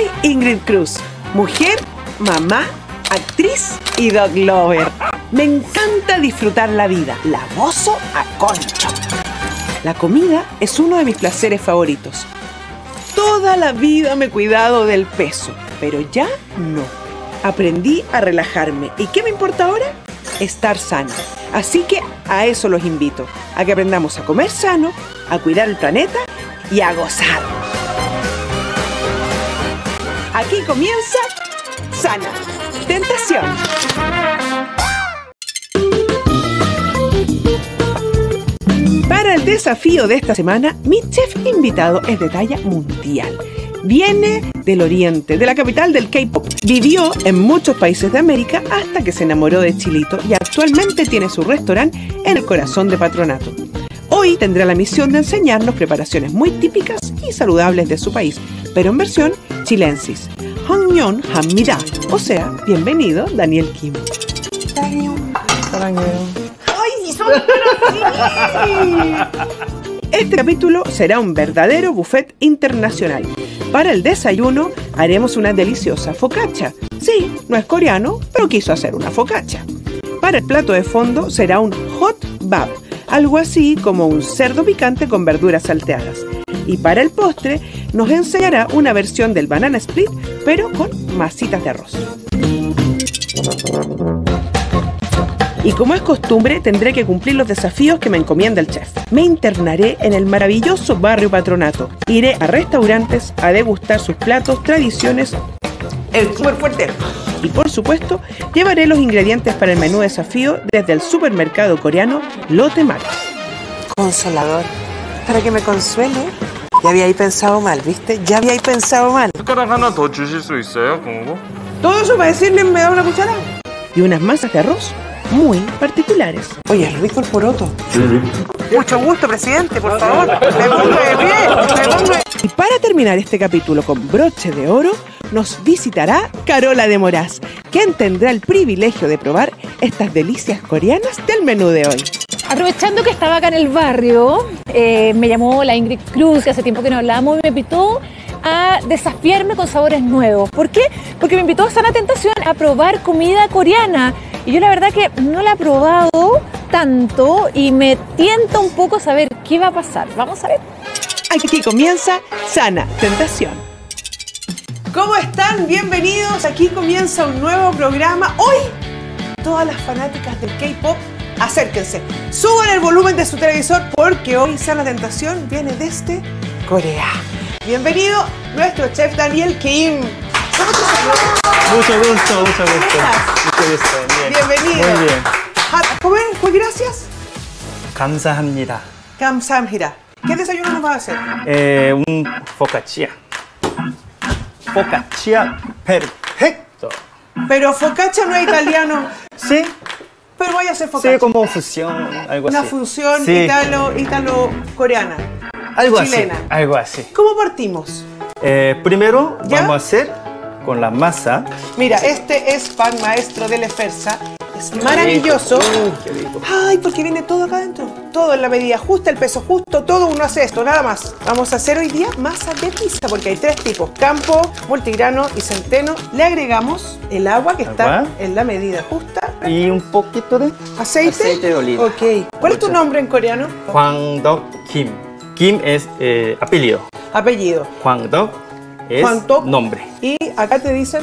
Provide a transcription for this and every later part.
Soy Ingrid Cruz, mujer, mamá, actriz y dog lover. Me encanta disfrutar la vida, la gozo a concho. La comida es uno de mis placeres favoritos. Toda la vida me he cuidado del peso, pero ya no. Aprendí a relajarme. ¿Y qué me importa ahora? Estar sano. Así que a eso los invito, a que aprendamos a comer sano, a cuidar el planeta y a gozar. Aquí comienza Sana Tentación. Para el desafío de esta semana, mi chef invitado es de talla mundial. Viene del Oriente, de la capital del K-pop. Vivió en muchos países de América hasta que se enamoró de Chilito y actualmente tiene su restaurante en el corazón de Patronato. Hoy tendrá la misión de enseñarnos preparaciones muy típicas y saludables de su país, pero en versión chilensis. Hangyeon Hamida, o sea, bienvenido Daniel Kim. ¡Ay, son Este capítulo será un verdadero buffet internacional. Para el desayuno haremos una deliciosa focaccia. Sí, no es coreano, pero quiso hacer una focaccia. Para el plato de fondo será un hot bab, algo así como un cerdo picante con verduras salteadas. Y para el postre nos enseñará una versión del banana split, pero con masitas de arroz. Y como es costumbre, tendré que cumplir los desafíos que me encomienda el chef. Me internaré en el maravilloso barrio Patronato. Iré a restaurantes a degustar sus platos, tradiciones, el súper fuerte y por supuesto llevaré los ingredientes para el menú desafío desde el supermercado coreano Lotte Mart. Consolador, para que me consuele. Ya había ahí pensado mal, ¿viste? Ya había ahí pensado mal. Todo eso para decirle me da una cuchara. Y unas masas de arroz muy particulares. Oye, es rico el poroto. Mucho gusto, presidente, por favor. Me pongo de pie, me pongo de- Y para terminar este capítulo con broche de oro, nos visitará Carola de Moraz, quien tendrá el privilegio de probar estas delicias coreanas del menú de hoy. Aprovechando que estaba acá en el barrio, eh, me llamó la Ingrid Cruz, que hace tiempo que no hablábamos, y me invitó a desafiarme con sabores nuevos. ¿Por qué? Porque me invitó a Sana Tentación a probar comida coreana. Y yo la verdad que no la he probado tanto y me tienta un poco saber qué va a pasar. Vamos a ver. Aquí comienza Sana Tentación. ¿Cómo están? Bienvenidos. Aquí comienza un nuevo programa. Hoy, todas las fanáticas del K-pop, acérquense. Suban el volumen de su televisor porque hoy Sana Tentación viene desde Corea. Bienvenido nuestro chef Daniel Kim. ¿Cómo te saludas? Mucho gusto, mucho gusto. Buenas. Mucho gusto. Bien. Bienvenido. Muy bien. Ah, ¿Comer? Pues gracias. 감사합니다. Kamsamhira. ¿Qué desayuno nos va a hacer? Eh, un focaccia. Focaccia perfecto. Pero focaccia no es italiano. Sí, Pero voy a hacer focaccia. sí, como fusión, algo Una así. función Sí, italo, italo-coreana. algo chilena. así, algo así. ¿Cómo partimos? Eh, primero ¿Ya? vamos a hacer con la masa. Mira, este es pan maestro de Lefersa. Es maravilloso. Uy, qué rico. Ay, porque viene todo acá adentro. Todo en la medida justa, el peso justo, todo uno hace esto, nada más. Vamos a hacer hoy día masa de pizza, porque hay tres tipos, campo, multigrano y centeno. Le agregamos el agua que está Agua. en la medida justa. Y un poquito de ¿Aceite? Aceite de oliva. Ok. ¿Cuál es tu nombre en coreano? Hwangdok Kim. Kim es eh, apellido. Apellido. Hwangdok es Hwangdok. nombre. Y acá te dicen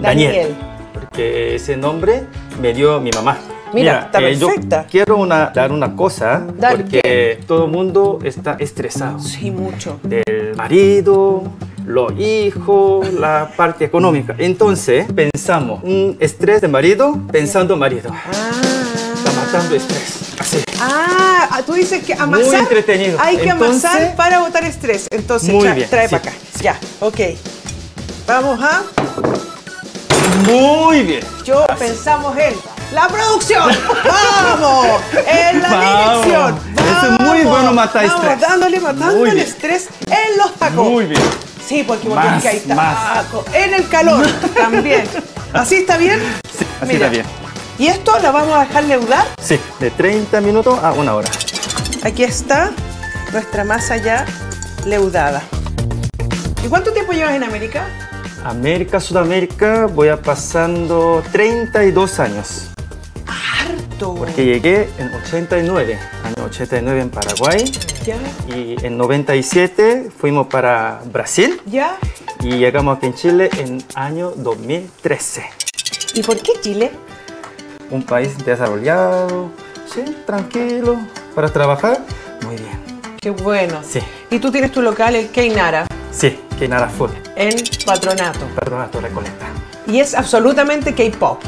Daniel. Daniel. Porque ese nombre me dio mi mamá. Mira, está yo perfecta. quiero una, dar una cosa Dale, porque todo el mundo está estresado. Sí, mucho. Del marido, los hijos, la parte económica. Entonces pensamos, un estrés de marido pensando marido. Está Ah, matando estrés. Así. ah, ah, tú dices que amasar. Muy entretenido. Hay que Entonces- amasar para botar estrés. Entonces, Muy bien, trae sí. para acá. Ya, ok. Vamos a. Muy bien. Yo pensamos en la producción. ¡Vamos! En la Vamos. dirección. Es muy bueno matar estrés. dándole, matando el estrés en los tacos. Muy bien. Sí, porque Más, porque hay más. tacos. En el calor también. ¿Así está bien? Sí, así Mira. está bien. Y esto la vamos a dejar leudar. Sí, de 30 minutos a una hora. Aquí está nuestra masa ya leudada. ¿Y cuánto tiempo llevas en América? América, Sudamérica, voy a pasando 32 años. Harto. Porque llegué en 89, año 89 en Paraguay. ¿Ya? Y en 97 fuimos para Brasil. ¿Ya? Y llegamos aquí en Chile en año 2013. ¿Y por qué Chile? Un país desarrollado, sí, tranquilo, para trabajar, muy bien. Qué bueno. Sí. Y tú tienes tu local, el Keinara, Sí, que nada full. en Patronato. Perdona tu Recoleta. Y es absolutamente K-pop.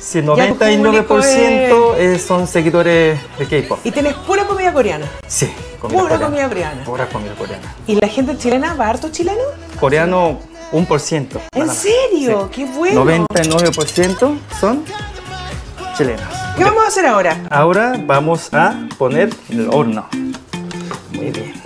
Sí, Ya tu 99% público eh, son seguidores de K-pop. Y tienes pura comida coreana. Sí, Pura comida coreana. Pura comida coreana. ¿Y la gente chilena va harto chileno? Coreano, 1%. nada ¿En serio? Sí. ¡Qué bueno! 99% son chilenos. ¿Qué vamos a hacer ahora? Ahora vamos a poner el horno. Muy bien.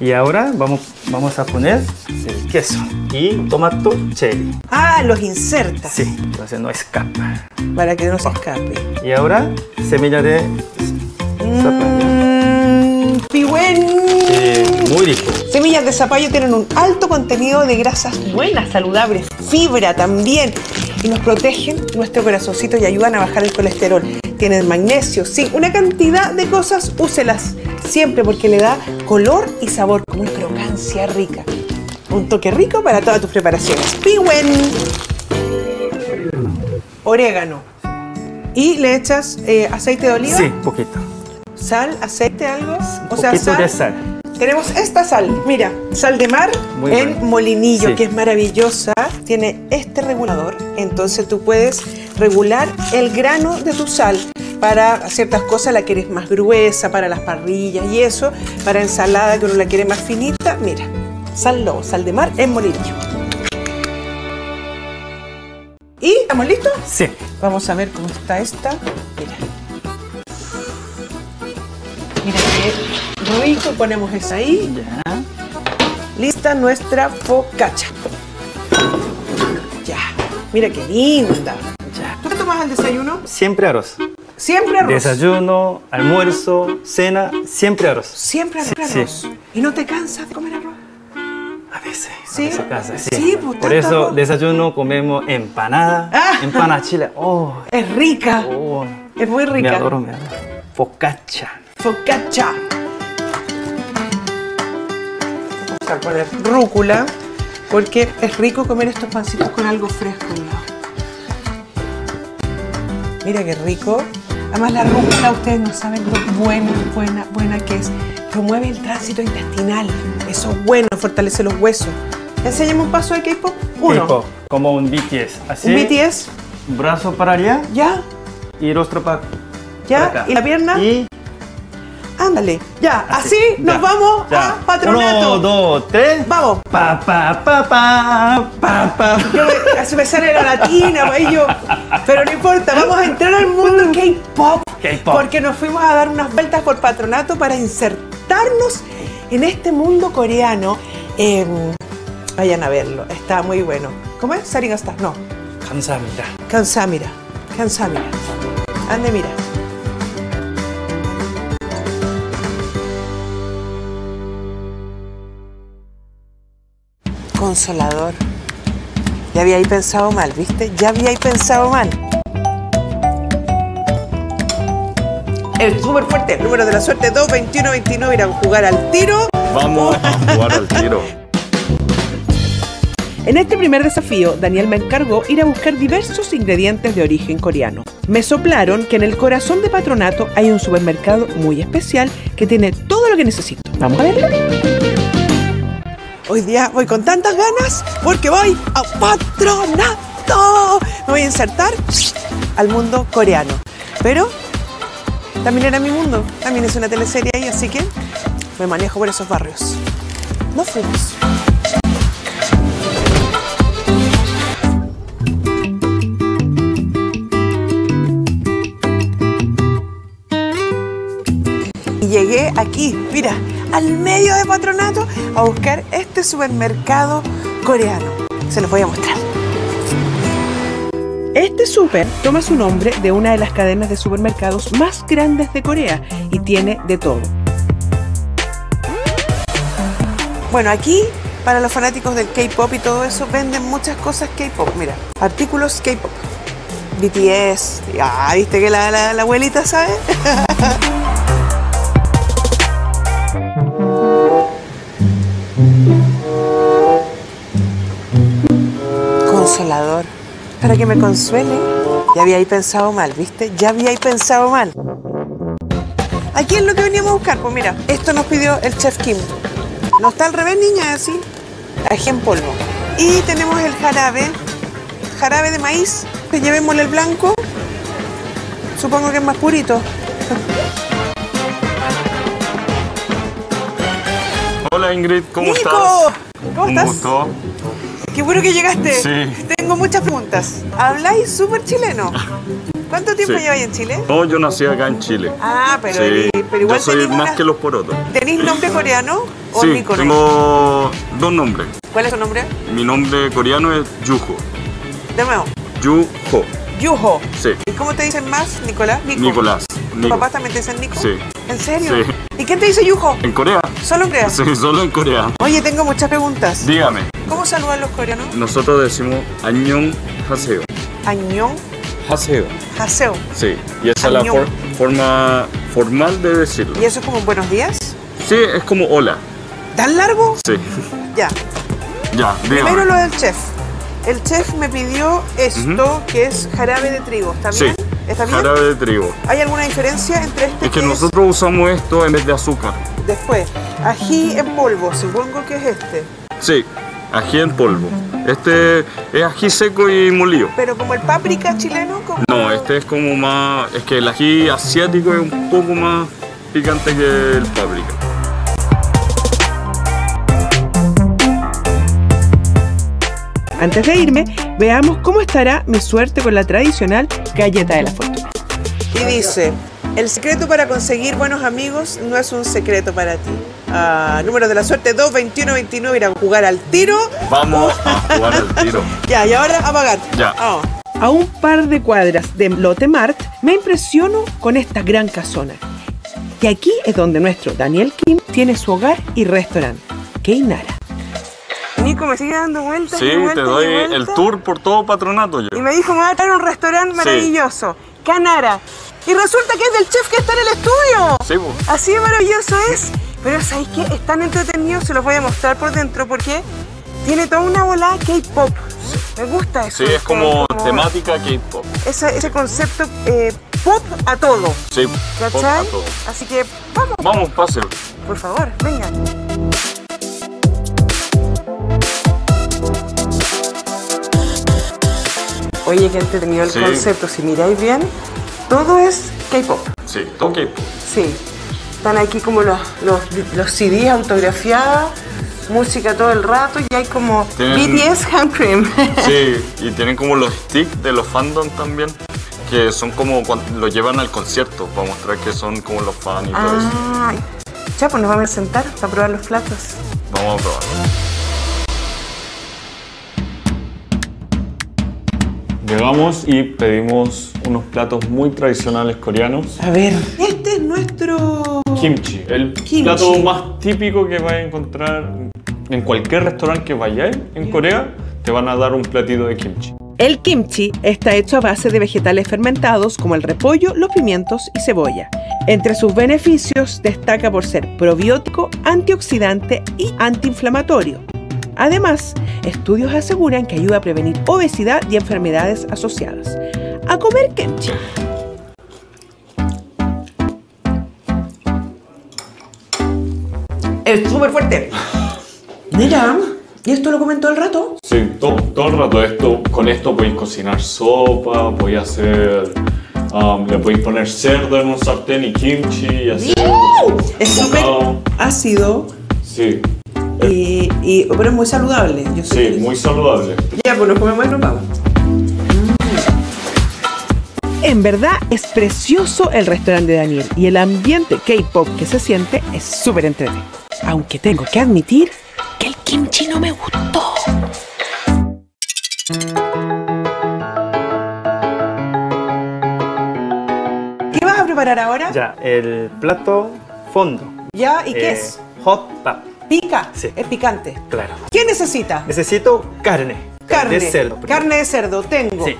Y ahora vamos, vamos a poner el queso y tomato cherry. Ah, los insertas. Sí, entonces no escapa. Para que no se escape. Y ahora semilla de zapallo. Mmm, pigüén. Sí, muy rico. Semillas de zapallo tienen un alto contenido de grasas buenas, saludables, fibra también, y nos protegen nuestro corazoncito y ayudan a bajar el colesterol. Tienen magnesio, sí, una cantidad de cosas, úselas siempre porque le da color y sabor, como una crocancia rica. Un toque rico para todas tus preparaciones. Pigüen. Orégano. Y le echas eh, aceite de oliva, Sí, poquito. sal, aceite, algo. O sea, sal, de sal. Tenemos esta sal, mira, sal de mar Muy en molinillo, Sí. que es maravillosa. Tiene este regulador, entonces tú puedes regular el grano de tu sal. Para ciertas cosas la quieres más gruesa, para las parrillas y eso. Para ensalada que uno la quiere más finita, mira, sal lobo, sal de mar en molinillo. ¿Y estamos listos? Sí. Vamos a ver cómo está esta. Mira. Mira qué rico. Ponemos esa ahí. Ya. Lista nuestra focaccia. Ya. Mira qué linda. Ya. ¿Tú qué tomas al desayuno? Siempre arroz. Siempre arroz. Desayuno, almuerzo, cena, siempre arroz. Siempre arroz. Sí, arroz. ¿Y no te cansas de comer arroz? A veces. Sí. A veces casa, sí. Sí, pues, Por eso arroz. desayuno comemos empanada. Ah. Empanada chile. Oh, Es rica. oh. Es muy Me rica. adoro, me adoro. Focaccia. Focaccia. Vamos a poner rúcula porque es rico comer estos pancitos con algo fresco al lado. Mira qué rico. Además la rúcula, ustedes no saben lo buena, buena, buena que es. Promueve el tránsito intestinal. Eso es bueno, fortalece los huesos. Enséñame un paso de K-pop. Uno. Como un BTS. Así. Un BTS. Brazo para allá Ya, y rostro para ya. acá. ¿Y la pierna? Y Ándale, ya, así, nos vamos a patronato. Uno, dos, tres. Vamos. Pa, pa, pa, pa, pa. Yo me, así me sale la latina, pues, güey, yo. Pero no importa, vamos a entrar al mundo K-pop. K-pop. Porque nos fuimos a dar unas vueltas por patronato para insertarnos en este mundo coreano. Em, vayan a verlo, está muy bueno. ¿Cómo es? Saringasta. No. Kansamira. Kansamira. Kansamira. Ande, mira. Consolador. Ya había ahí pensado mal, ¿viste? Ya había ahí pensado mal. El súper fuerte, el número de la suerte 22129 irán a jugar al tiro. Vamos a jugar al tiro. En este primer desafío, Daniel me encargó ir a buscar diversos ingredientes de origen coreano. Me soplaron que en el corazón de Patronato hay un supermercado muy especial que tiene todo lo que necesito. ¿Vamos a verlo? Hoy día voy con tantas ganas porque voy a Patronato. Me voy a insertar al mundo coreano. Pero también era mi mundo, también es una teleserie ahí, así que me manejo por esos barrios. Nos fuimos. Y llegué aquí, mira, al medio de patronato a buscar este supermercado coreano. Se los voy a mostrar. Este super toma su nombre de una de las cadenas de supermercados más grandes de Corea y tiene de todo. Bueno, aquí para los fanáticos del K-pop y todo eso, venden muchas cosas K-pop. Mira, artículos K-pop. BTS. Ah, ¿viste que la- la abuelita sabe? Para que me consuele. Ya había ahí pensado mal, ¿viste? Ya había ahí pensado mal. Aquí es lo que veníamos a buscar. Pues mira, esto nos pidió el chef Kim. No está al revés, niña, así. Ají en polvo. Y tenemos el jarabe. Jarabe de maíz. Que llevémosle el blanco. Supongo que es más purito. Hola Ingrid, ¿cómo Nico, estás? ¿Cómo Un estás? gusto. Qué bueno que llegaste. Sí. Tengo muchas preguntas. Habláis súper chileno. ¿Cuánto tiempo Sí. lleváis en Chile? No, yo nací acá en Chile. Ah, pero, sí, pero igual yo soy más una- que los porotos. ¿Tenéis nombre coreano o Sí, Mykonos? tengo dos nombres. ¿Cuál es tu nombre? Mi nombre coreano es Yuho. De nuevo. Yuho, Yuho. sí. ¿Y cómo te dicen más, Nicolás? Nico. Nicolás. ¿Tus papás también te dicen Nico? Sí. ¿En serio? Sí. ¿Y quién te dice Yuho? ¿En Corea? Solo en Corea. Sí, solo en Corea. Oye, tengo muchas preguntas. Dígame, ¿Cómo saludan los coreanos? nosotros decimos Añón Haseo. Añón, Haseo. haseo. Sí, y esa es la for- forma formal de decirlo. ¿Y eso es como buenos días? Sí, es como hola. ¿Tan largo? Sí. Ya. Ya, Primero dígame. lo del chef. El chef me pidió esto, que es jarabe de trigo. ¿Está Sí, bien? ¿Está bien? jarabe de trigo. ¿Hay alguna diferencia entre este Es que nosotros usamos esto en vez de azúcar. Después, ají en polvo, supongo que es este. Sí, ají en polvo. Este es ají seco y molido. Pero como el páprica chileno, como... No, este es como más. Es que el ají asiático es un poco más picante que el páprica. Antes de irme, veamos cómo estará mi suerte con la tradicional galleta de la fortuna. Y dice, el secreto para conseguir buenos amigos no es un secreto para ti. Ah, número de la suerte 2, 21, 29, ir a jugar al tiro. Vamos a jugar al tiro. Ya, y ahora a pagar. Ya. Vamos. A un par de cuadras de Lotte Mart me impresiono con esta gran casona. Y aquí es donde nuestro Daniel Kim tiene su hogar y restaurante. Keinara. Nico, me sigue dando vueltas. Sí, te doy el tour por todo patronato yo. Y me dijo, me va a traer un restaurante maravilloso. Canara. Y resulta que es del chef que está en el estudio. Sí, pues. Así de maravilloso es. Pero ¿sabéis qué? Es tan entretenido, se los voy a mostrar por dentro porque tiene toda una bola K-pop. Me gusta eso. Sí, es como temática K-pop. ese, ese concepto eh, pop a todo. Sí, pop ¿Cachai? a todo. Así que vamos, Vamos, pase. por favor, vengan. Oye, qué entretenido el Sí. concepto. Si miráis bien, todo es K-pop. Sí, todo K-pop. Sí. Están aquí como los, los, los CDs autografiados, música todo el rato y hay como Tienen- BTS Hand Cream. Sí, y tienen como los sticks de los fandom también, que son como cuando lo llevan al concierto para mostrar que son como los fans y todo eso. Ah, ya, pues nos vamos a sentar para probar los platos. Vamos a probar. Llegamos y pedimos unos platos muy tradicionales coreanos. A ver. Este es nuestro... Kimchi, el Kimchi. plato más típico que vais a encontrar en cualquier restaurante que vayáis en Corea, te van a dar un platito de kimchi. El kimchi está hecho a base de vegetales fermentados como el repollo, los pimientos y cebolla. Entre sus beneficios destaca por ser probiótico, antioxidante y antiinflamatorio. Además, estudios aseguran que ayuda a prevenir obesidad y enfermedades asociadas. A comer kimchi. Es súper fuerte. Mira, ¿y esto lo comen todo el rato? Sí, todo, todo el rato esto, con esto podéis cocinar sopa, podéis hacer, um, le podéis poner cerdo en un sartén y kimchi y así. Es súper ácido, Sí, y, y- pero es muy saludable. Yo sé sí, que- muy saludable. Ya, pues nos comemos y nos vamos. En verdad es precioso el restaurante de Daniel y el ambiente K-pop que se siente es súper entretenido. Aunque tengo que admitir que el kimchi no me gustó. ¿Qué vas a preparar ahora? Ya, el plato fondo. ¿Ya? ¿Y qué Eh, es? Hot pap. ¿Pica? Sí. Es picante. Claro. ¿Qué necesita? Necesito carne. Carne. de cerdo. primero. Carne de cerdo, tengo. Sí.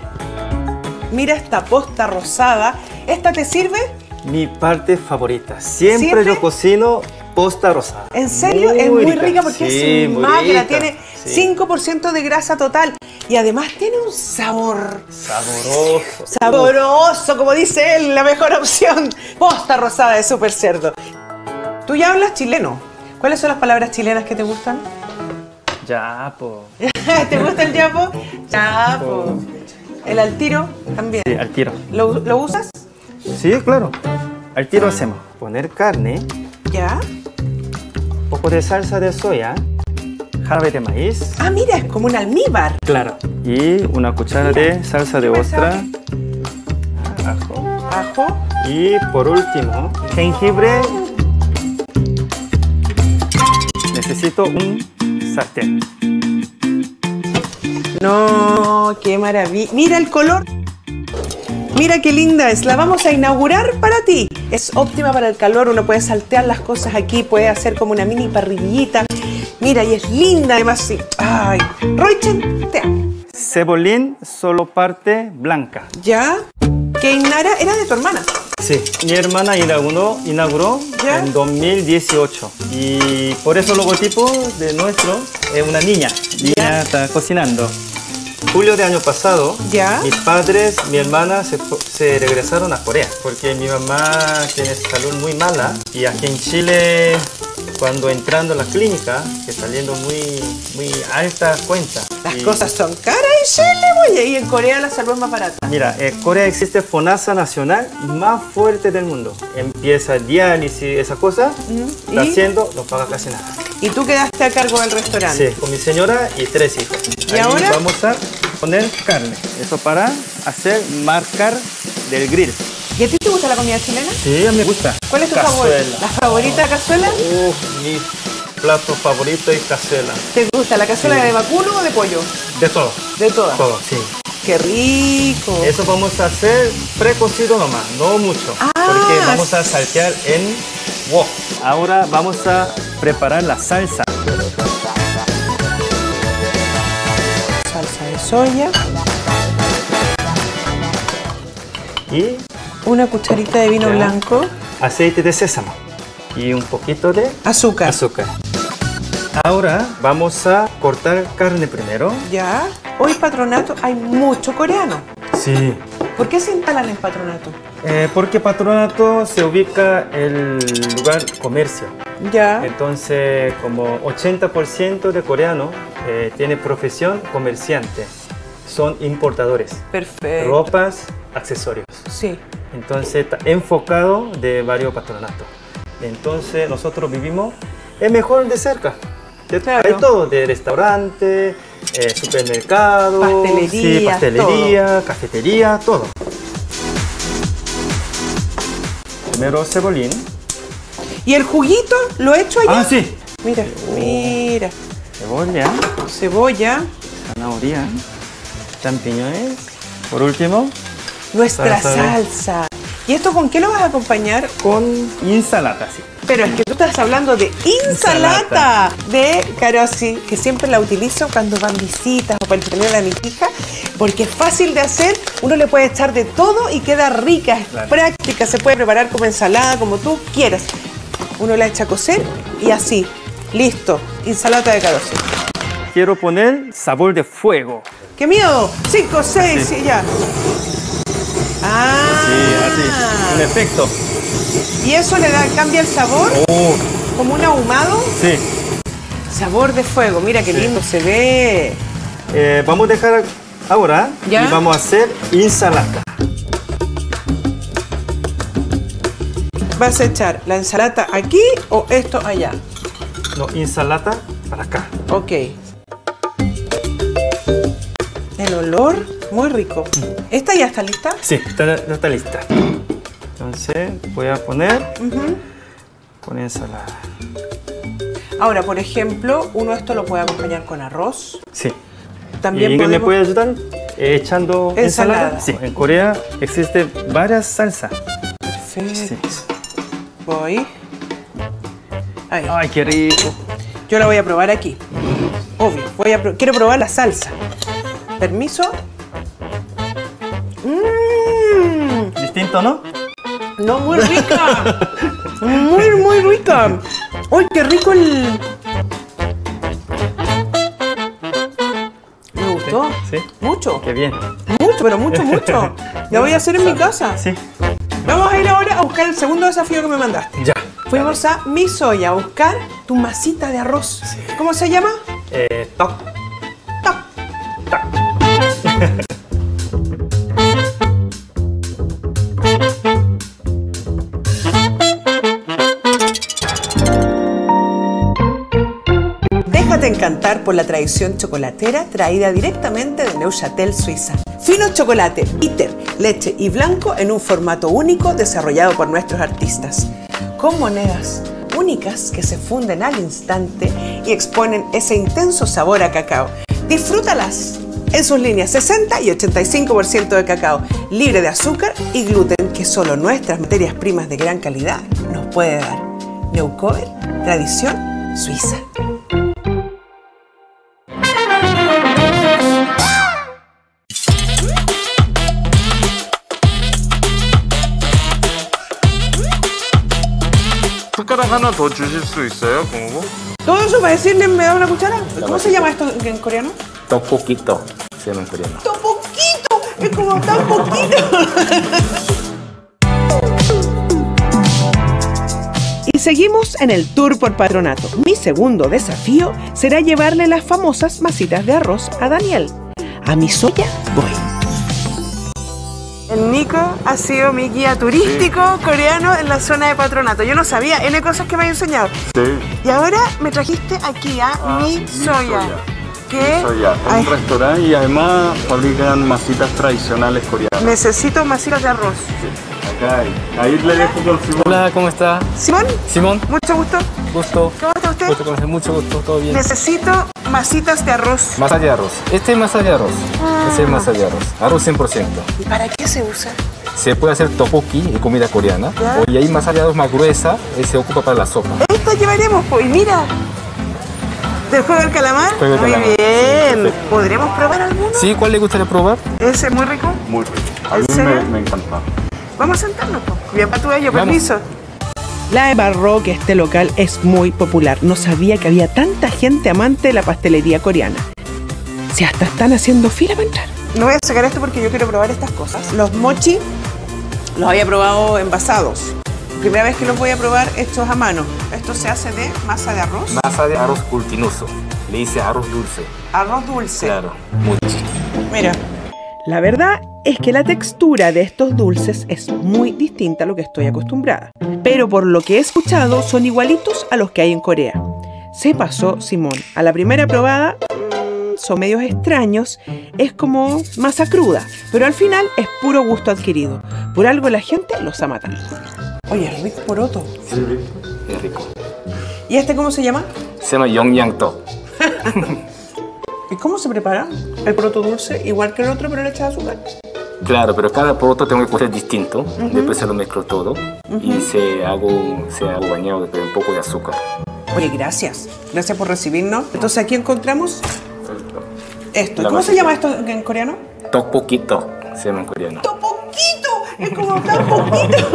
Mira esta posta rosada. ¿Esta te sirve? Mi parte favorita. Siempre, ¿Siempre? yo cocino posta rosada. ¿En serio? es muy rica, porque Sí, es muy magra, rica. tiene Sí. 5% de grasa total y además tiene un sabor Saboroso. saboroso, como dice él, la mejor opción. Posta rosada de super cerdo. Tú ya hablas chileno. ¿Cuáles son las palabras chilenas que te gustan? Ya, po. ¿Te gusta el yapo? Yapo. El al tiro también. Sí, al tiro. ¿Lo, lo usas? Sí, claro. Al tiro hacemos poner carne, Ya. un poco de salsa de soya, jarabe de maíz, Ah, mira, es como un almíbar. claro, y una cuchara de salsa de ostra, ajo, Ajo. y por último, jengibre. Necesito un sartén. No, qué maravilla. Mira el color. Mira qué linda es. La vamos a inaugurar para ti. Es óptima para el calor. Uno puede saltear las cosas aquí, puede hacer como una mini parrillita. Mira, y es linda además. Sí. Ay, Roichen, te amo. Cebolín, solo parte blanca. ¿Ya? Que Inara era de tu hermana. Sí, mi hermana inauguró, inauguró ¿Ya? en 2018 y por eso el logotipo de nuestro es una niña. Niña está cocinando. Julio de año pasado, ¿Ya? mis padres, mi hermana se, se regresaron a Corea porque mi mamá tiene salud muy mala y aquí en Chile, cuando entrando a la clínica, que saliendo muy, muy alta cuenta. Las Y- cosas son caras en Chile, y en Corea la salud es más barata. Mira, en Corea existe FONASA nacional más fuerte del mundo. Empieza diálisis, esa cosa, está ¿Y? haciendo, no paga casi nada. Y tú quedaste a cargo del restaurante. Sí, con mi señora y tres hijos. ¿Y ahora? vamos a poner carne. Eso para hacer marcar del grill. ¿Y a ti te gusta la comida chilena? Sí, a mí me gusta. ¿Cuál es tu Cazuela. favorita? ¿La favorita cazuela? Uf, mi plato favorito es cazuela. ¿Te gusta la cazuela de vacuno o de pollo? De todo. De todas. Todo, sí. ¡Qué rico! Eso vamos a hacer precocido nomás, no mucho. Ah. Porque vamos a saltear en wok. Ahora vamos a preparar la salsa. Salsa de soya, Y una cucharita de vino Ya. blanco, aceite de sésamo. Y un poquito de azúcar. azúcar. Ahora vamos a cortar carne primero. Ya. Hoy patronato hay mucho coreano. Sí. ¿Por qué se instalan en patronato? Eh, porque Patronato se ubica el lugar comercio. Ya. Entonces, como 80% de coreanos eh, tiene profesión comerciante. Son importadores. Perfecto. Ropas, accesorios. Sí. Entonces, enfocado de varios patronatos. Entonces, nosotros vivimos es mejor de cerca. De- Claro. Hay todo, de restaurante, eh, supermercado, Pastelería, sí, pastelería, cafetería, todo. Primero cebolín. ¿Y el juguito lo he hecho allá? Ah, sí. Mira, mira. Cebolla, Cebolla, zanahoria, champiñones. Por último, nuestra Salsa. ¿Y esto con qué lo vas a acompañar? con ensalada, sí. Pero es que tú estás hablando de insalata de Carosi, que siempre la utilizo cuando van visitas o para el de mi hija, porque es fácil de hacer, uno le puede echar de todo y queda rica, es Claro. práctica, se puede preparar como ensalada, como tú quieras. Uno la echa a cocer y así, listo, insalata de Carosi. Quiero poner sabor de fuego. ¡Qué miedo! Cinco, seis, y ya. Ah, Sí, así. Un efecto. y eso le da, cambia el sabor, Oh, como un ahumado. sí. Sabor de fuego, mira qué lindo se ve. Eh, vamos a dejar ahora ¿Ya? y vamos a hacer ensalada. ¿Vas a echar la ensalada aquí o esto allá? No, ensalada para acá. Ok. El olor, muy rico. ¿Esta ya está lista? Sí, está, lista. Entonces voy a poner con ensalada. Ahora, por ejemplo, uno esto lo puede acompañar con arroz. Sí. También ¿Y Ingrid me podemos- puede ayudar eh, echando Ensalada. ensalada? Sí. En Corea existen varias salsas. Perfecto. Sí. Voy. Ahí. Ay, qué rico. Yo la voy a probar aquí. Obvio. Voy a pro- quiero probar la salsa. Permiso. Mmm. Distinto, ¿no? No, muy rica. Muy, muy rica. ¡Uy, qué rico el. Me gustó. Sí. Mucho. Qué bien. Mucho, pero mucho, mucho. La voy a hacer en mi casa. Sí. Vamos a ir ahora a buscar el segundo desafío que me mandaste. Ya. Fuimos a Mi Soya a buscar tu masita de arroz. ¿Cómo se llama? Eh, toc. Toc. Déjate por la tradición chocolatera traída directamente de Neuchâtel, Suiza. Fino chocolate, bitter, leche y blanco en un formato único desarrollado por nuestros artistas. Con monedas únicas que se funden al instante y exponen ese intenso sabor a cacao. Disfrútalas en sus líneas 60 y 85% de cacao, libre de azúcar y gluten que solo nuestras materias primas de gran calidad nos puede dar. Neucover, tradición suiza. 숟가락 하나 더 주실 수 있어요, 공부? Todo eso para decirle, me da una cuchara. ¿Cómo se llama esto en coreano? 떡볶이떡 se llama en coreano. ¡Tan poquito! Es como tan poquito. Y seguimos en el tour por patronato. Mi segundo desafío será llevarle las famosas masitas de arroz a Daniel. A mi soya voy. El Nico ha sido mi guía turístico coreano en la zona de patronato. Yo no sabía, N cosas que me ha enseñado. Sí. Y ahora me trajiste aquí a Mi Soya. Que Soya, Ay, un restaurante y además fabrican masitas tradicionales coreanas. necesito masitas de arroz. Acá hay. Ahí le dejo con Simón. Hola, ¿cómo está? Simón, Simón, mucho gusto. gusto. ¿Cómo está usted? Gusto conocer, mucho gusto, todo bien. Necesito masitas de arroz. Masa de arroz. Este es masa de arroz. Este es masa de arroz. Arroz 100%. ¿Y para qué se usa? Se puede hacer tteokbokki y comida coreana. Ya. O y hay masa de arroz más gruesa y se ocupa para la sopa. Esta llevaremos, pues. Y mira. ¿Del juego del calamar? Juego del muy calamar. bien. ¿Podremos probar alguno? ¿Sí? ¿Cuál le gustaría probar? Ese es muy rico. Muy rico. A ¿En mí me, me encanta. Vamos a sentarnos, pues. Bien, para tu ello, Vamos. permiso. La embarró que este local es muy popular. No sabía que había tanta gente amante de la pastelería coreana. Si hasta están haciendo fila para entrar. No voy a sacar esto porque yo quiero probar estas cosas. Los mochi los había probado envasados. Primera vez que los voy a probar hechos a mano. Esto se hace de masa de arroz. Masa de arroz glutinoso. Le dice arroz dulce. Arroz dulce. Claro. Mucho. Mira. La verdad es que la textura de estos dulces es muy distinta a lo que estoy acostumbrada. Pero por lo que he escuchado son igualitos a los que hay en Corea. Se pasó Simón. A la primera probada mm, son medios extraños. Es como masa cruda. Pero al final es puro gusto adquirido. Por algo la gente los ama tanto. Oye, es rico poroto. Es rico. ¿Y este cómo se llama? Se llama Yongyang-tok. ¿Y cómo se prepara? El poroto dulce, igual que el otro, pero le echas azúcar. Claro, pero cada poroto tengo que cocer distinto. Después se lo mezclo todo y se hago, se hago bañado de un poco de azúcar. Oye, gracias. Gracias por recibirnos. Entonces aquí encontramos esto. La ¿Cómo se llama esto en coreano? Tteokbokki-tok se llama en coreano. Topoquito. Es como tan poquito.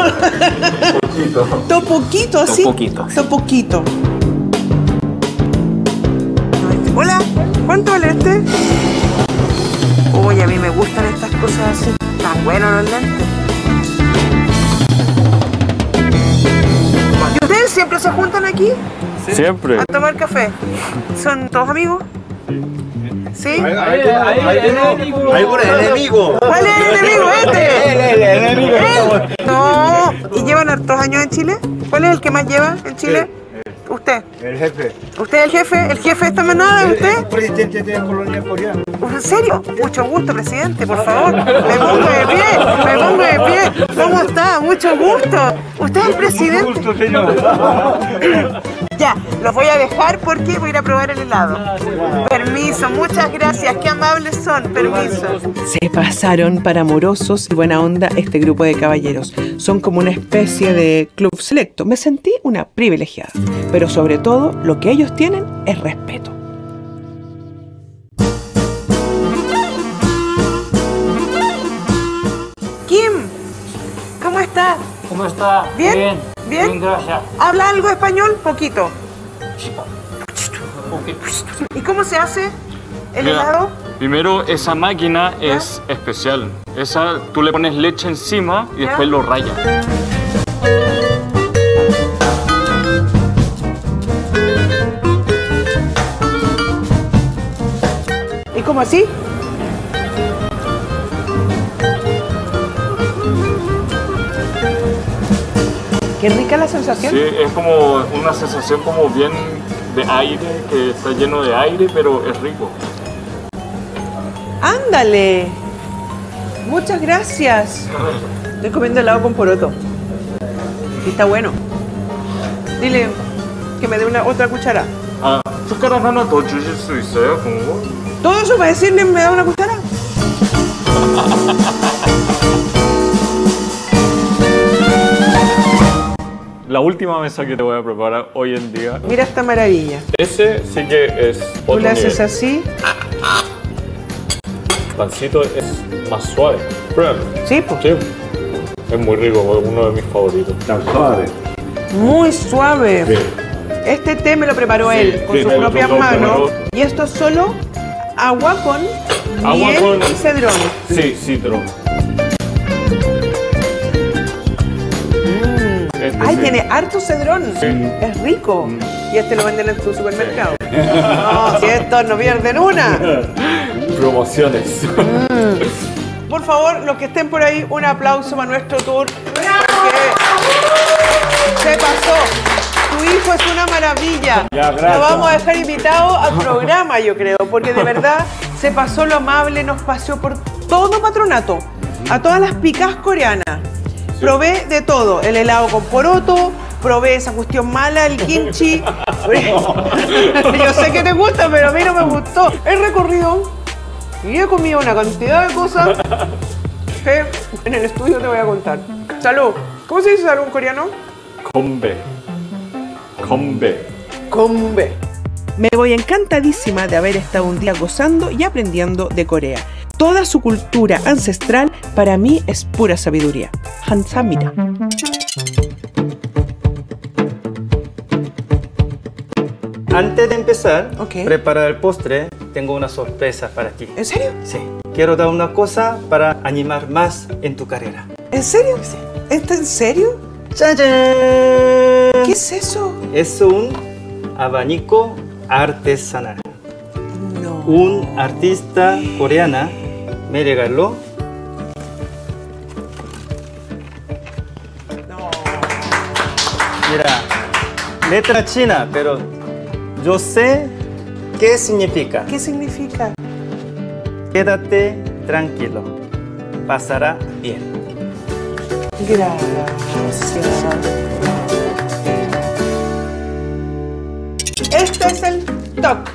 Topoquito, así. Topoquito. Topoquito. ¿Cuánto vale este? Uy, a mí me gustan estas cosas así. Tan buenos los lentes. ¿Y ustedes siempre se juntan aquí Siempre. a tomar café? ¿Son todos amigos? ¿Sí? ¡Algún enemigo! ¿Cuál es el enemigo este? ¿Él? No. ¿Y llevan hartos años en Chile? ¿Cuál es el que más lleva en Chile? Usted. El jefe. ¿Usted es el jefe? ¿El jefe de esta manada? ¿Usted? Presidente de la colonia coreana. ¿En serio? Mucho gusto, presidente, por favor. Me pongo de pie, me pongo de pie. ¿Cómo está? Mucho gusto. ¿Usted es el presidente? señor. Ya, los voy a dejar porque voy a ir a probar el helado. Permiso. Muchas gracias, qué amables son, permiso. Se pasaron para amorosos y buena onda este grupo de caballeros. Son como una especie de club selecto. Me sentí una privilegiada. Pero sobre todo, lo que ellos tienen es respeto. Kim, ¿cómo estás? ¿Cómo está? ¿Bien? Bien. ¿Bien? gracias. ¿Habla algo español? Poquito. ¿Y cómo se hace el Mira, helado? Primero, esa máquina es especial. Esa, tú le pones leche encima y ¿Ya? después lo rayas. ¿Y cómo así? Qué rica la sensación. Sí, es como una sensación como bien de aire, que está lleno de aire, pero es rico. Ándale. Muchas gracias. Estoy comiendo helado con poroto. Y está bueno. Dile que me dé una otra cuchara. Ah, ¿Todo eso para decirle me da una cuchara? La última mesa que te voy a preparar hoy en día. Mira esta maravilla. Ese sí que es Tú otro le haces nivel. así. El pancito es más suave. Pruébalo. Sí, pues. Sí. Es muy rico, es uno de mis favoritos. Tan suave. Muy suave. Este té me lo preparó Sí, él con sí, sus propias manos. Y esto es solo agua con Agua miel con- y cedrón. Sí, citro. Ay, sí. tiene harto cedrón. Sí. Es rico. Y este lo venden en tu supermercado. No, si estos no pierden una. Promociones. Por favor, los que estén por ahí, un aplauso para nuestro tour. Porque se pasó. Tu hijo es una maravilla. Ya, lo vamos a dejar invitado al programa, yo creo, porque de verdad se pasó lo amable, nos paseó por todo patronato, a todas las picas coreanas. Probé de todo, el helado con poroto, probé esa cuestión mala, el kimchi. yo sé que te gusta, pero a mí no me gustó. He recorrido y he comido una cantidad de cosas que en el estudio te voy a contar. Salud. ¿Cómo se dice salud en coreano? Combe. Combe. Combe. Me voy encantadísima de haber estado un día gozando y aprendiendo de Corea. Toda su cultura ancestral para mí es pura sabiduría. Hansamida. Antes de empezar, Ok. preparar el postre, tengo una sorpresa para ti. ¿En serio? Sí. Quiero dar una cosa para animar más en tu carrera. ¿En serio? ¿Está en serio? ¡Chayán! ¿Qué es eso? Es un abanico artesanal. No. Un artista coreana me regaló. Mira, letra china, pero yo sé qué significa. ¿Qué significa? Quédate tranquilo, pasará bien. Gracias. Este es el toc.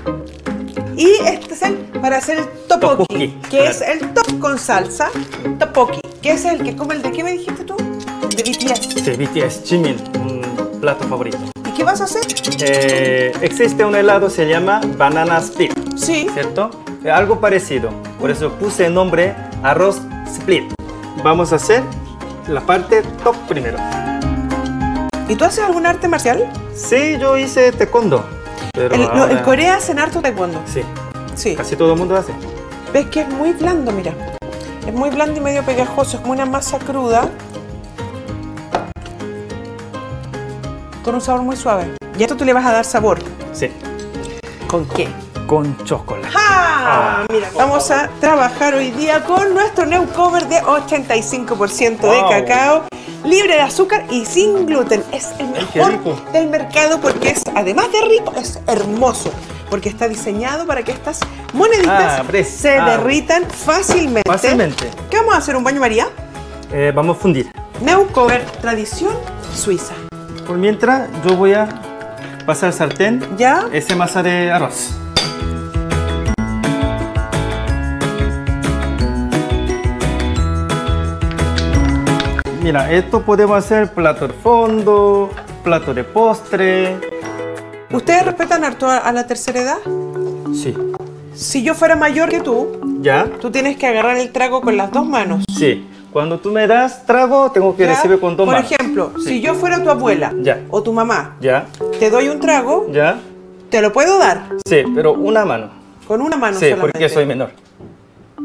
Y este es el para hacer el topoki, que es el toc con salsa, topoki, que es el que come el de qué me dijiste tú? De BTS. Sí, BTS, Jimin, un plato favorito. ¿Y qué vas a hacer? Eh, existe un helado, se llama Banana Split, Sí. ¿cierto? Eh, Algo parecido, por eso puse el nombre arroz split. Vamos a hacer la parte top primero. ¿Y tú haces algún arte marcial? Sí, yo hice taekwondo. Pero El- no, en ahora- Corea hacen harto taekwondo. Sí, Sí. casi todo el mundo hace. Ves que es muy blando, mira. Es muy blando y medio pegajoso. Es como una masa cruda. Con un sabor muy suave. Y a esto tú le vas a dar sabor. Sí, ¿Con qué? con chocolate. ¡Ah! Mira, vamos a trabajar hoy día con nuestro new cover de 85% de Wow. cacao, libre de azúcar y sin gluten. Es el mejor del mercado porque es, además de rico, es hermoso. Porque está diseñado para que estas moneditas ah, se ah. derritan fácilmente. Fácilmente. ¿Qué vamos a hacer? ¿Un baño María? Eh, vamos a fundir. Neucover, tradición suiza. Por mientras, yo voy a pasar sartén ¿Ya? ese masa de arroz. Mira, esto podemos hacer plato de fondo, plato de postre. ¿Ustedes respetan harto a la tercera edad? Sí. Si yo fuera mayor que tú, ¿Ya? tú tienes que agarrar el trago con las dos manos. Sí. Cuando tú me das trago, tengo que ¿ya? recibir con dos Por manos. ejemplo, Sí. si yo fuera tu abuela Ya. o tu mamá, ¿Ya? te doy un trago, ¿Ya? te lo puedo dar Sí, pero una mano. con una mano sí, solamente. porque soy menor.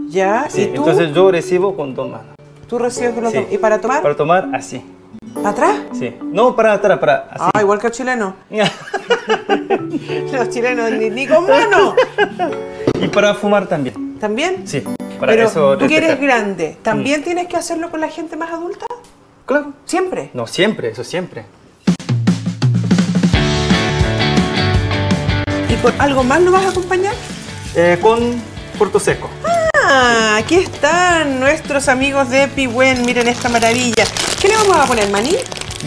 Ya, Sí, y tú, entonces yo recibo con dos manos. tú recibes con los Sí. dos. ¿Y para tomar? Para tomar así. ¿Para atrás? Sí. No, para atrás, para así. Ah, igual que los chilenos. Los chilenos ni, ni con mano. y para fumar también. ¿También? Sí. Para Pero eso tú que eres grande, ¿también tienes que hacerlo con la gente más adulta? Claro. ¿Siempre? No, siempre, eso siempre. ¿Y con algo más lo vas a acompañar? Eh, con fruto seco. Ah, aquí están nuestros amigos de Pihuen. Miren esta maravilla. ¿Qué le vamos a poner? ¿Maní?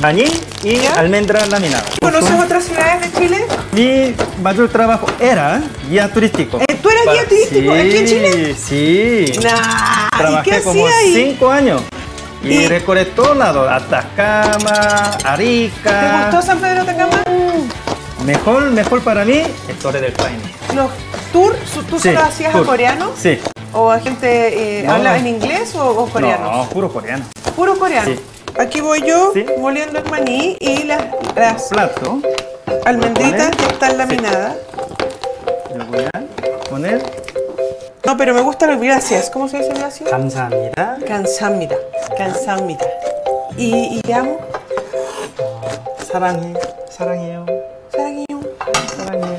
Maní y ¿Ya? almendra laminada. ¿Conoces otras ciudades de Chile? Mi mayor trabajo era guía turístico. Eh, ¿tú eras guía turístico aquí en Chile? Sí. Nah, ¿y Trabajé qué como ahí? cinco años. Y, Y- recorrí todos lados. Atacama, ¿Te Arica. gustó San Pedro Atacama? Mejor, mejor para mí, es Torre del Paine. ¿Los tours tú Sí, solo hacías tour. a coreano? Sí. ¿O a gente eh, No. habla en inglés o, o coreano? No, puro coreano. Puro coreano. Sí. Aquí voy yo Sí. moliendo el maní y las, las Plato. almendritas Poner. que están laminadas. Le voy a poner. No, pero me gusta el gracias. ¿Cómo se dice gracias? 감사합니다. Kansamida. Kansamida. ¿Y, y te amo? 사랑해. 사랑해요. Saragyo. 사랑해요.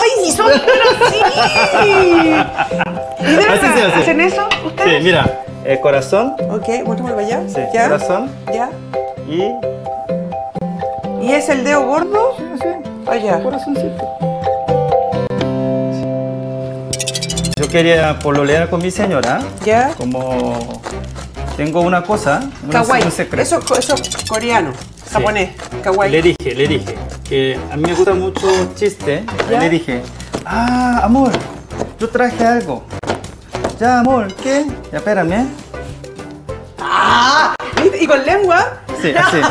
¡Ay, si son así! ¿Y de verdad Así se hace. hacen eso Sí, ustedes? mira. El corazón Ok, muéstrame para allá. Sí, ¿Ya? corazón. ¿Ya? y. ¿Y es el dedo gordo? Allá. Corazoncito. Yo quería pololear con mi señora. ¿Ya? Como tengo una cosa, Kawaii. un secreto. Eso, eso es coreano, Sí. japonés. Kawaii. Le dije, le dije que a mí me gusta mucho chiste. Le dije, ah, amor, yo traje algo. Ya, amor, ¿qué? Ya, espérame. ¡Ah! ¿Y, con lengua? Sí, así.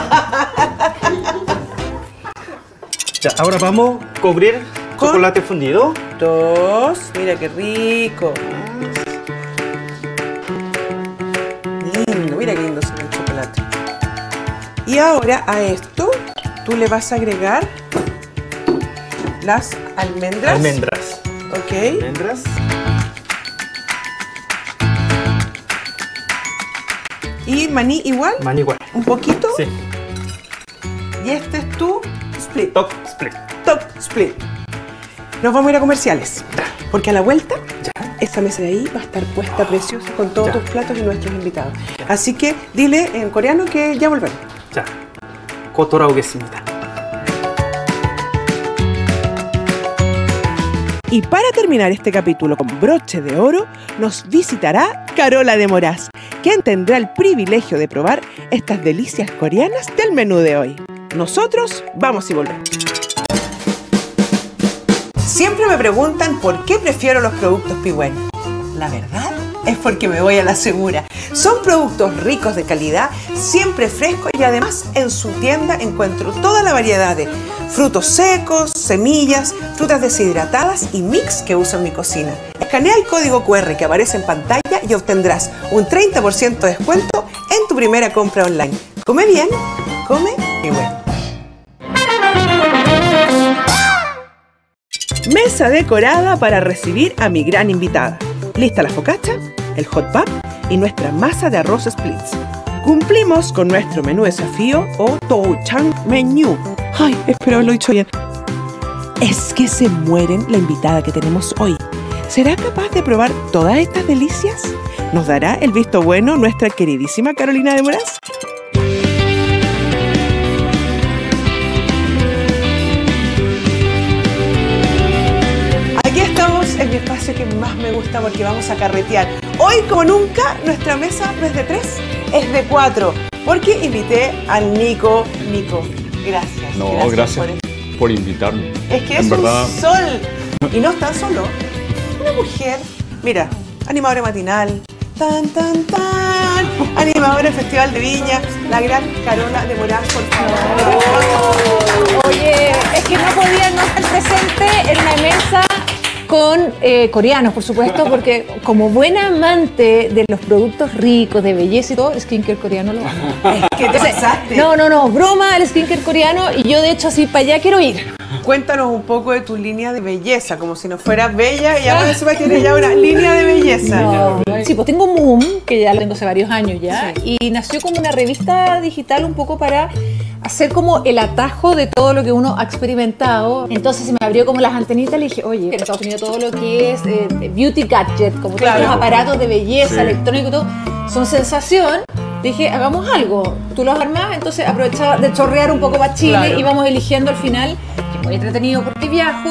ya, ahora vamos a cubrir ¿Con? chocolate fundido. Dos. Mira qué rico. Lindo, mira qué lindo es el chocolate. Y ahora a esto tú le vas a agregar las almendras. Almendras. Ok. Almendras. Y maní igual. Manigua. Un poquito. Sí. Y este es tu split. Top split. Top split. Nos vamos a ir a comerciales. Porque a la vuelta, esta mesa de ahí va a estar puesta preciosa con todos Ya. tus platos y nuestros invitados. Así que dile en coreano que ya volvemos. 자, 곧 돌아오겠습니다. Y para terminar este capítulo con broche de oro, nos visitará Carola de Moraz, quien tendrá el privilegio de probar estas delicias coreanas del menú de hoy. Nosotros vamos y volvemos. Siempre me preguntan por qué prefiero los productos Pihuen. La verdad es porque me voy a la segura. Son productos ricos de calidad, siempre frescos y además en su tienda encuentro toda la variedad de frutos secos, semillas, frutas deshidratadas y mix que uso en mi cocina. Escanea el código QR que aparece en pantalla y obtendrás un 30% de descuento en tu primera compra online. Come bien, come Pihuen. Mesa decorada para recibir a mi gran invitada. Lista la focaccia, el hot pap y nuestra masa de arroz splits. Cumplimos con nuestro menú desafío o Touchang Menu. Ay, espero haberlo dicho bien. Es que se mueren la invitada que tenemos hoy. ¿Será capaz de probar todas estas delicias? ¿Nos dará el visto bueno nuestra queridísima Carolina de Moraz? En mi espacio que más me gusta porque vamos a carretear. Hoy, como nunca, nuestra mesa no es de tres, es de cuatro. Porque invité al Nico. Nico, gracias. No, gracias, por invitarme. Es que en es verdad, un sol. Y no tan solo. Una mujer, mira, animadora matinal. Tan, tan, tan. Animadora del Festival de Viña, la gran Carola de Morán, por favor. Oye, es que no podía no estar presente en la mesa con eh, coreanos, por supuesto, porque como buena amante de los productos ricos, de belleza y todo, skincare coreano lo amo. ¿Qué te pasaste? No, no, no, broma el skincare coreano y yo de hecho así para allá quiero ir. Cuéntanos un poco de tu línea de belleza, como si no fueras bella y ahora se va a tener ya una línea de belleza. No, sí, pues tengo Moom, que ya lo tengo hace varios años ya, y nació como una revista digital un poco para hacer como el atajo de todo lo que uno ha experimentado. Entonces se me abrió como las antenitas y le dije, oye, en Estados Unidos todo lo que es eh, beauty gadget, como Claro. todos los aparatos de belleza, electrónico y todo, son sensación. Dije, hagamos algo. Tú los armas, entonces aprovechaba de chorrear un poco para Chile Claro. y vamos eligiendo al final, que es muy entretenido porque viajo,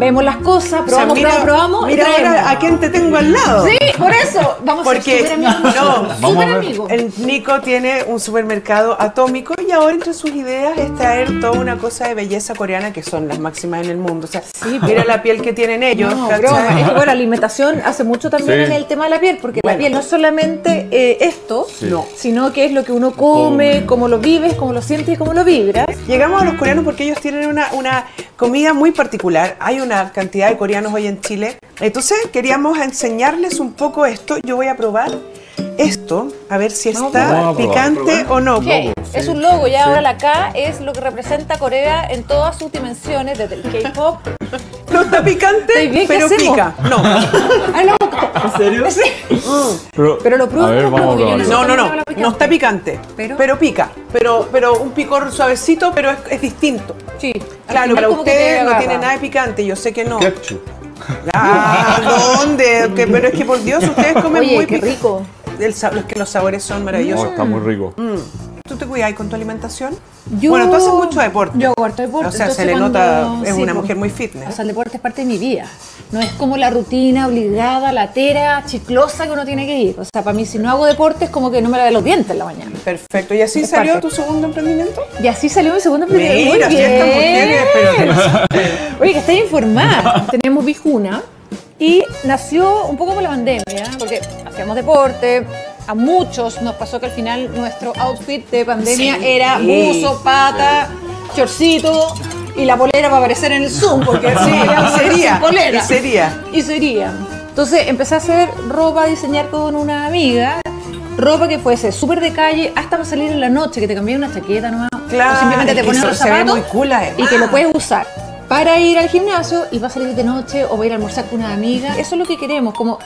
vemos las cosas, O sea, probamos, mira, probamos, probamos y mira ahora a quién te tengo al lado. Sí, por eso. Vamos a Porque ser súper amigos. no, súper a ver. amigos. El Nico tiene un supermercado atómico y ahora entre sus ideas es traer toda una cosa de belleza coreana que son las máximas en el mundo. O sea, mira la piel que tienen ellos. No. Es que bueno, la alimentación hace mucho también Sí. en el tema de la piel, porque Bueno. la piel no es solamente eh, esto, No. sino que es lo que uno come, cómo lo vives, cómo lo sientes y cómo lo vibras. Llegamos a los coreanos porque ellos tienen una, una comida muy particular. Hay una cantidad de coreanos hoy en Chile. Entonces queríamos enseñarles un poco esto. Yo voy a probar esto, a ver si está probar. picante o no. Es un logo, ya ahora la K es lo que representa Corea en todas sus dimensiones, desde el K-pop. No está picante, ¿Estoy bien? ¿Qué pero hacemos? pica. No, ¡Ay, no! ¿En serio? Sí. Pero, Pero lo pruebo, A ver, vamos a no, no, no. No está picante, ¿Pero? pero, pica. Pero, pero un picor suavecito, pero es, es distinto. Sí. Claro, para ustedes no tiene nada de picante, yo sé que no. Ketchup. Ah, ¿dónde? Que- pero es que por Dios, ustedes comen Oye, muy qué rico. El los que los sabores son No, maravillosos. está muy rico. ¿Tú te cuidas con tu alimentación? Yo- Bueno, tú haces mucho deporte. Yo hago harto deporte. O sea, se le cuando- nota, es sí, una pues, mujer muy fitness. O sea, el deporte es parte de mi vida. No es como la rutina obligada, latera, chiclosa que uno tiene que ir. O sea, para mí si no hago deporte es como que no me lavé los dientes en la mañana. Perfecto. ¿Y así Es salió parte. tu segundo emprendimiento? Y así salió mi segundo emprendimiento. Mira, Muy bien. pero Oye, que estáis informada. Tenemos Bijuna y nació un poco con la pandemia, porque hacíamos deporte. A muchos nos pasó que al final nuestro outfit de pandemia Sí. era buzo, pata, chorcito y la polera para aparecer en el Zoom, porque sí, y sería, polera. y sería. Y sería. Entonces empecé a hacer ropa, a diseñar con una amiga. Ropa que fuese súper de calle, hasta para salir en la noche, que te cambié una chaqueta nomás. Claro, o simplemente te pones los zapatos muy cool, y que lo puedes usar para ir al gimnasio y va a salir de noche o va a ir a almorzar con una amiga. Eso es lo que queremos, como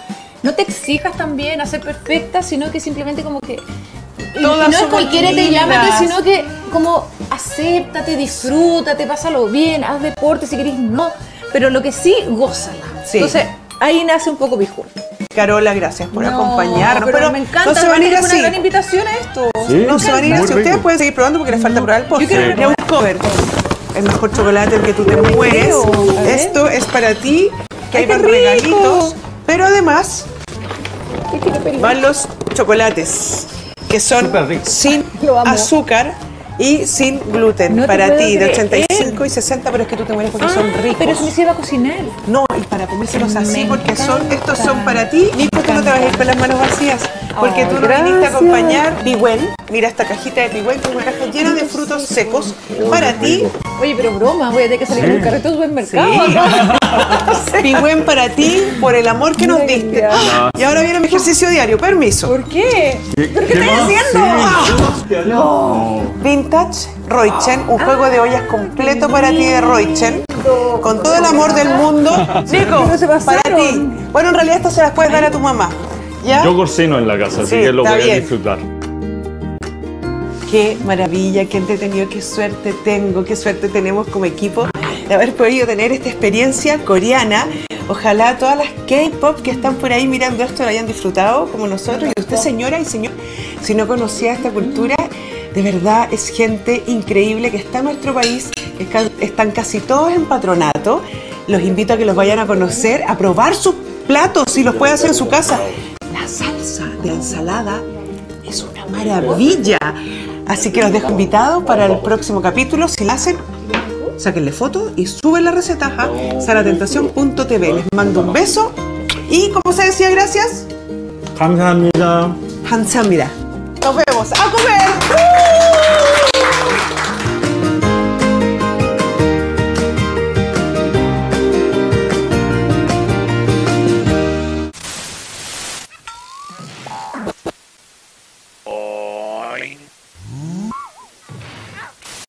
no te exijas también a ser perfecta, sino que simplemente como que... y- Todas y no es cualquiera te llama, sino que como acéptate, disfrútate, pásalo bien, haz deporte si querés, no. Pero lo que sí, gózala. Sí. Entonces, ahí nace un poco Bijuna. Carola, gracias por No, acompañarnos. Pero, me encanta, no se van a ir así. una gran invitación a esto. Sí, No se van a ir así. Ustedes pueden seguir probando porque les falta probar el postre. Yo quiero Es un cover. El mejor chocolate el que tú te mueres. Esto es para ti, que Ay, hay rico. regalitos. Pero además van los chocolates, que son sin azúcar y sin gluten. No para ti, de creer. 85 y 60, pero es que tú te mueres porque son Ah, ricos. Pero eso me sirve a cocinar. No, y para comérselos así, porque son, estos son para ti. Ni porque no te vas a ir con las manos vacías. Porque tú nos viniste a acompañar. Pigüen, mira esta cajita de Pigüen, que es una caja llena de frutos secos para ti. Oye, pero broma, voy a tener que salir con el carrito de supermercado. Pigüen para ti, por el amor que nos diste. Y ahora viene mi ejercicio diario. Permiso. ¿Por qué? ¿Pero qué estás haciendo? Vintage Roichen, un juego de ollas completo para ti de Roichen. Con todo el amor del mundo. Nico, para ti. Bueno, en realidad esta se las puedes dar a tu mamá. ¿Ya? Yo cocino en la casa, así Sí, que lo voy a disfrutar. Qué maravilla, qué entretenido, qué suerte tengo, qué suerte tenemos como equipo de haber podido tener esta experiencia coreana. Ojalá todas las K-pop que están por ahí mirando esto lo hayan disfrutado como nosotros. Y usted, señora y señor, si no conocía esta cultura, de verdad es gente increíble que está en nuestro país, que están casi todos en patronato. Los invito a que los vayan a conocer, a probar sus platos, si los puede hacer en su casa La salsa de ensalada es una maravilla. Así que los dejo invitados para el próximo capítulo. Si la hacen, sáquenle foto y suben la receta a salatentación.tv. Les mando un beso y, como se decía, gracias. 감사합니다. Hansamira. Nos vemos. ¡A comer! ¡Uh!